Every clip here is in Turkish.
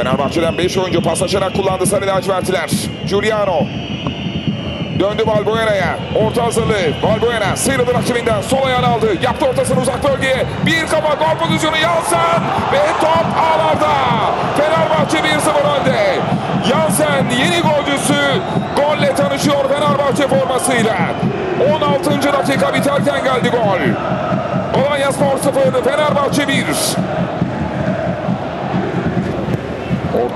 Fenerbahçe'den 5 oyuncu paslaşarak kullandı Sarı lacivertliler. Giuliano. Döndü Valbuena'ya. Orta hazırlığı. Valbuena sıyrıldı rakibinden. Sol ayağını aldı. Yaptı ortasını uzak bölgeye. Bir kafa gol pozisyonu Yansen. Ve top ağlarda. Fenerbahçe 1-0 önde. Yansen yeni golcüsü. Golle tanışıyor Fenerbahçe formasıyla. 16. dakika biterken geldi gol. Alanya Spor 0, Fenerbahçe 1.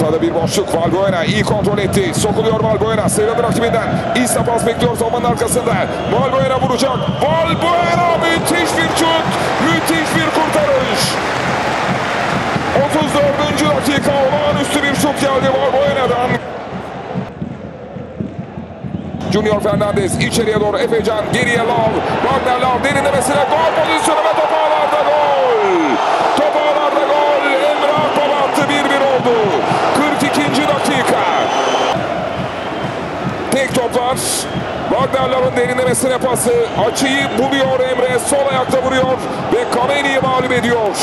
Ortada bir boşluk. Valbuena iyi kontrol etti. Sokuluyor Valbuena. Sıyrıldı rakibinden. İsa pas bekliyor savunmanın arkasında. Valbuena vuracak. Valbuena müthiş bir şut. Müthiş bir kurtarış. 34. dakika olağanüstü bir şut geldi Valbuena'dan. Junior Fernandez içeriye doğru Efecan geriye Lav. Wagner Lav derinlemesine gol pozisyonu ve top Wagner Lav'ın derinlemesine pası. Açıyı buluyor Emre. Sol ayakta vuruyor ve Kameni'yi mağlup ediyor.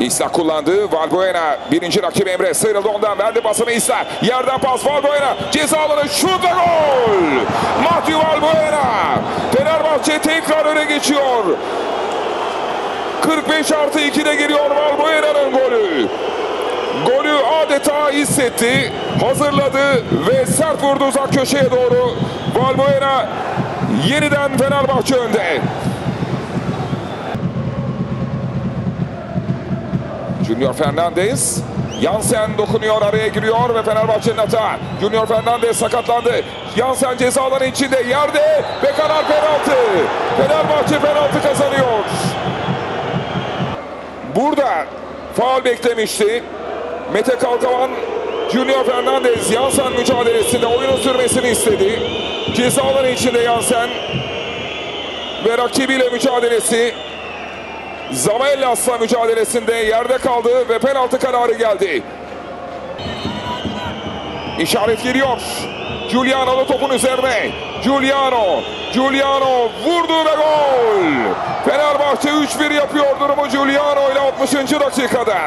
İsa kullandı. Valbuena birinci rakip Emre sıyrıldı ondan verdi pasını İsa. Yerden pas Valbuena. Ceza alanı ve gol. Matthew Valbuena. Fenerbahçe tekrar öne geçiyor. 45 artı 2'de geliyor Valbuena'nın golü. Golü adeta hissetti. Hazırladı ve sert vurdu uzak köşeye doğru. Valbuena yeniden Fenerbahçe önde. Junior Fernandez. Yansen dokunuyor araya giriyor ve Fenerbahçe'nin hata. Junior Fernandez sakatlandı. Yansen ceza içinde yerde ve karar penaltı. Fenerbahçe penaltı kazanıyor. Burada faul beklemişti. Mete Kalkavan Junior Fernandez Yansen mücadelesinde oyunun sürmesini istedi. Ceza içinde Yansen ve rakibiyle mücadelesi Zamellas'la mücadelesinde yerde kaldı ve penaltı kararı geldi. İşaret geliyor. Giuliano da topun üzerine. Giuliano. Giuliano vurdu ve gol. Fenerbahçe 3-1 yapıyor durumu Giuliano ile 60. dakikada.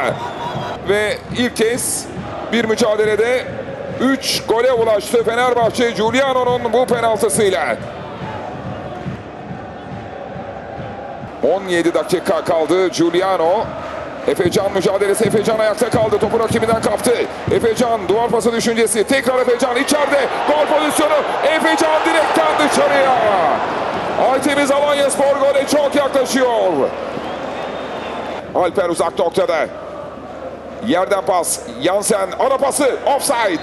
Ve ilk kez bir mücadelede 3 gole ulaştı Fenerbahçe Giuliano'nun bu penaltısıyla. 17 dakika kaldı Giuliano. Efecan mücadelesi. Efecan ayakta kaldı. Topu rakibinden kaptı. Efecan duvar pası düşüncesi. Tekrar Efecan içeride. Gol pozisyonu. Efecan direkten dışarıya. Aytemiz Alanya Spor gole çok yaklaşıyor. Alper uzak noktada. Yerden pas. Yansen ara pası. Offside.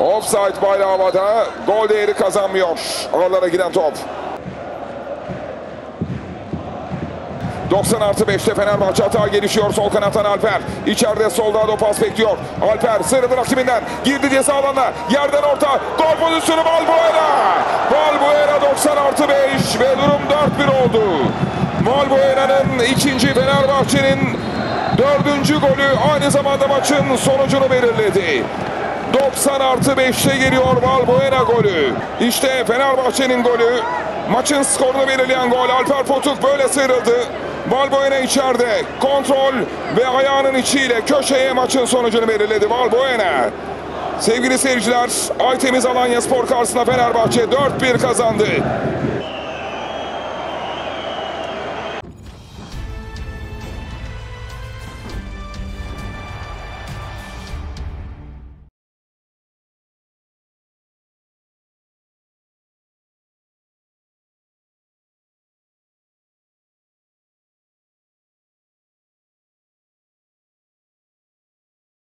Offside bayrağı havada. Gol değeri kazanmıyor. Ağlara giden top. 90 artı 5'te Fenerbahçe hata gelişiyor. Sol kanattan Alper. İçeride solda o pas bekliyor. Alper sıyrıldı rakibinden. Girdi ceza alanına. Yerden orta. Gol pozisyonu Valbuena. Valbuena 90 artı 5 ve durum 4-1 oldu. Valbuena'nın ikinci Fenerbahçe'nin dördüncü golü aynı zamanda maçın sonucunu belirledi. 90 artı 5'te geliyor Valbuena golü. İşte Fenerbahçe'nin golü. Maçın skorunu belirleyen gol Alper Potuk böyle sıyrıldı. Valbuena içeride. Kontrol ve ayağının içiyle köşeye maçın sonucunu belirledi Valbuena. Sevgili seyirciler, Aytemiz Alanya Spor karşısında Fenerbahçe 4-1 kazandı.